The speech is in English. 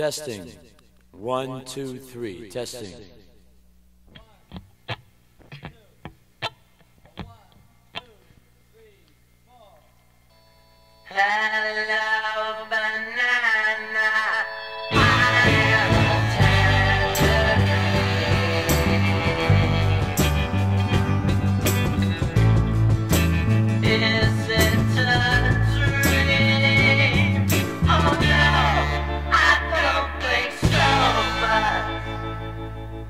Testing. One, two, three. Testing.